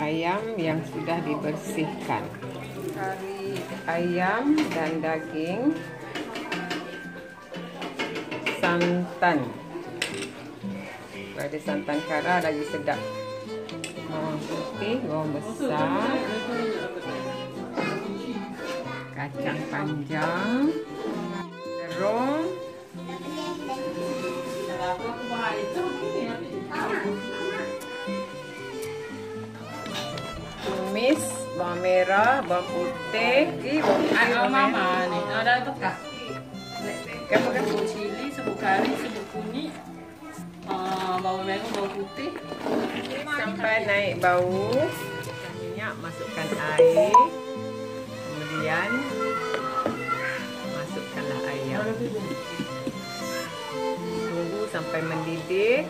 ayam yang sudah dibersihkan. Kari ayam dan daging. Santan. Ada santan kara lagi sedap. Bawang putih, bawang besar. Kacang panjang. Terung. Tumis, bawang merah, bawang putih. Eh, bawang putih, bawang mama merah. ni? Ada itu kah? Kamu kan Sebut cili, sebut kari, sebut kunyit. Uh, bawang merah, bawang putih. sampai naik bau. Minyak, masukkan air. Kemudian masukkanlah ayam. Tunggu sampai mendidih.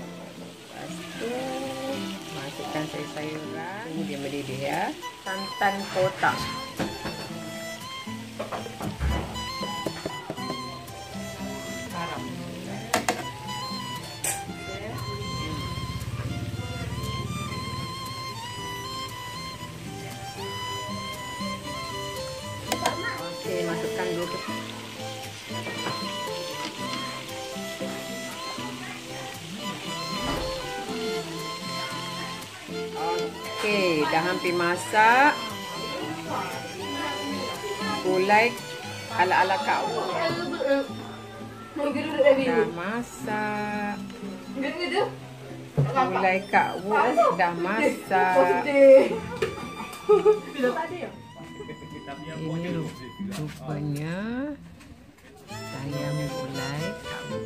Sayur-sayuran. Tunggu dia mendidih ya. Santan kotak. Garam. Okey, masukkan dulu. Okey, dah hampir masak. Gulai ala-ala kau. Dah masak. Gulai kak Wu dah masak. Ini ru- rupanya ayam gulai kak Wu.